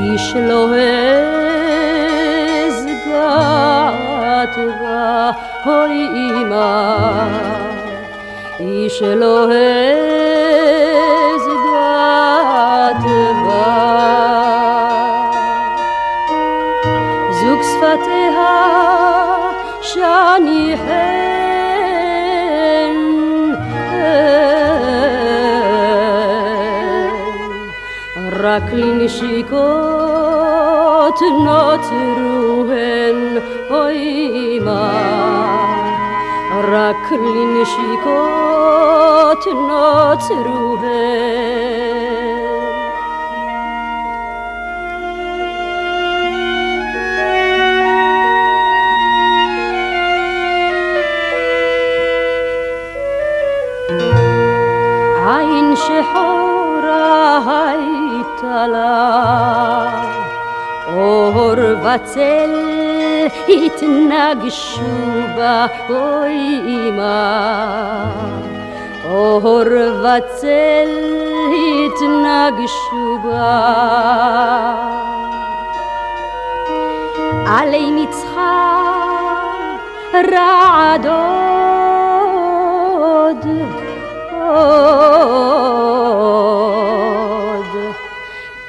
איש לא הזגעתרה, אוי אמא, איש לא הזגעתרה. זוג שפתיה שאני חי רק לנשיקות נותרו הן, אוי מה רק לנשיקות נוצרו הן. עין שחורה הייתה לה, אור וצל התנגשו בה, אוי אמא. אור וצל התנגשו בה. עלי ניצחה רעד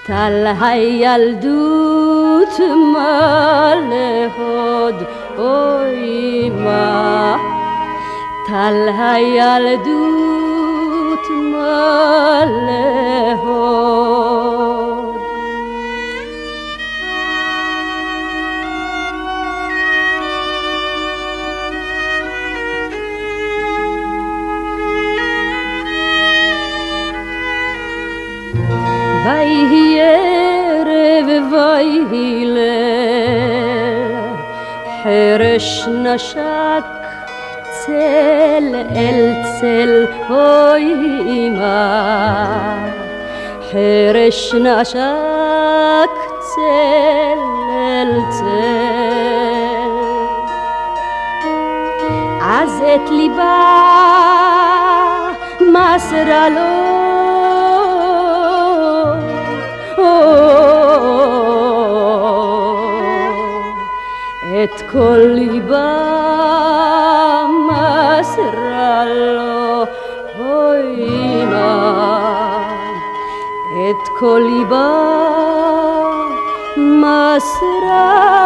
tal hayal dut malehod oy ma. Tal hayal malehod vayhi ליל, חרש נשק צל אל צל, אוי אמא. חרש נשק צל אל צל. אז את ליבה מסרה לו את כל ליבה מסרה לו, אוי אמא, את כל ליבה מסרה